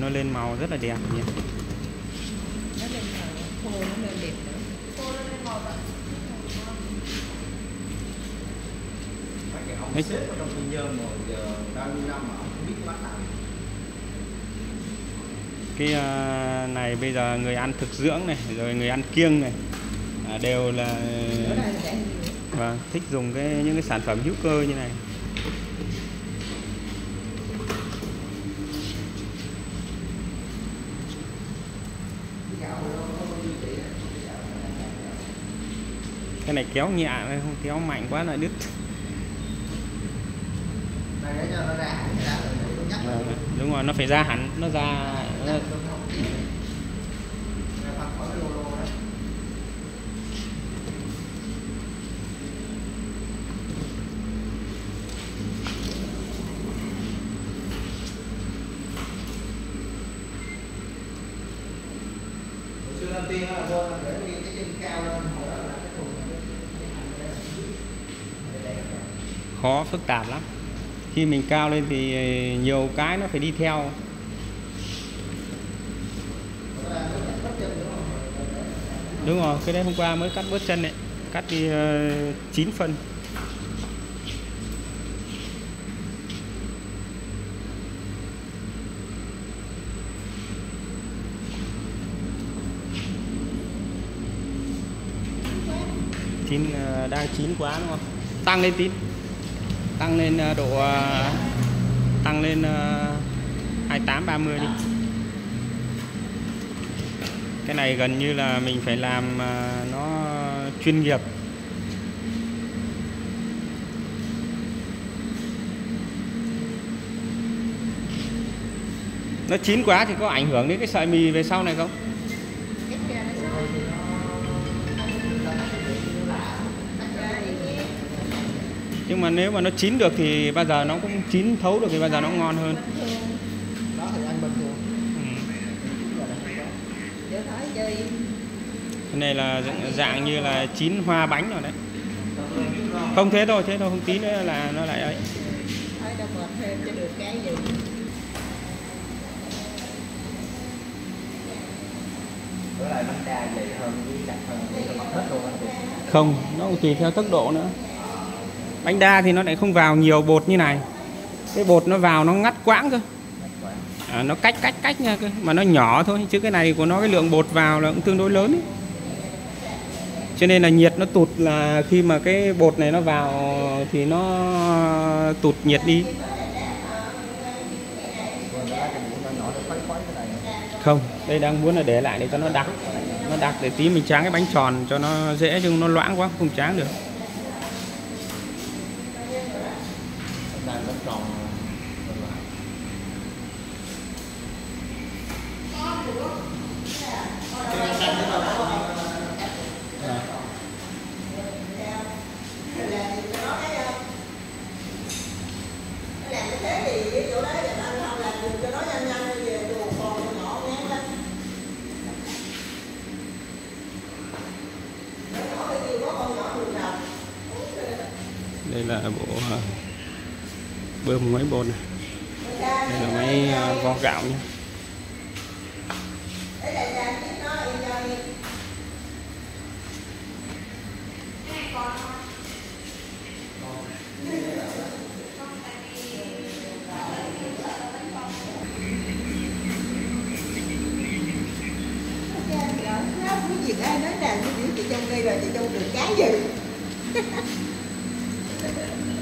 này nó lên màu rất là đẹp nhỉ. Nó lên màu khô nó lên đẹp nữa Phải cái ông xếp ở trong Quy Nhơn rồi giờ bao nhiêu năm mà ông không biết bắt nào cái à, này bây giờ người ăn thực dưỡng này rồi người ăn kiêng này à, đều là nhiều vâng, thích dùng cái những cái sản phẩm hữu cơ như này cái này kéo nhẹ thôi, không kéo mạnh quá lại đứt. Vâng, đúng rồi nó phải ra hẳn nó ra nó, xưa năm tiên là vô là để cái chân cao lên hồi đó là cái thùng cái hành đây là dưới. Để để cái- khó phức tạp lắm. Khi mình cao lên thì ờ, nhiều cái nó phải đi theo. Đúng rồi cái đấy hôm qua mới cắt bớt chân đấy. Cắt đi ờ, uh, 9 phân. Chín uh, đang chín quá đúng không? Tăng lên tí tăng lên ờ, độ ờ, tăng lên ờ, 28 30 đi. Cái này gần như là mình phải làm nó chuyên nghiệp. Nó chín quá thì có ảnh hưởng đến cái sợi mì về sau này không? Nhưng mà nếu mà nó chín được thì bao giờ nó cũng chín thấu được thì bao giờ nó ngon hơn. Bình thường. đó thì ăn bình thường. Ừ. Cái này là dạng, như là chín hoa bánh rồi đấy. Không thế thôi thế thôi không tí nữa là nó lại ấy. Thấy đâu mệt thêm cho được cái gì? Bữa lại bánh đa vậy hơn với chặt hơn thì nó mất hết luôn anh chị không nó cũng tùy theo tốc độ nữa bánh đa thì nó lại không vào nhiều bột như này. Cái bột nó vào nó ngắt quãng cơ. À, nó cách cách cách nha cơ. Mà nó nhỏ thôi chứ cái này của nó cái lượng bột vào là cũng tương đối lớn ấy. cho nên là nhiệt nó tụt là khi mà cái bột này nó vào thì nó tụt nhiệt đi. Không đây đang muốn là để lại để cho nó đặc nó đặc để tí mình tráng cái bánh tròn cho nó dễ chứ nó loãng quá không tráng được Bánh đa bánh tròn rồi lại. đây là bộ ờ, bơm máy bồn này. Đây là máy à, vo gạo nhé Dạ, gì ai nói cái chị trong đây rồi chị trong được cái gì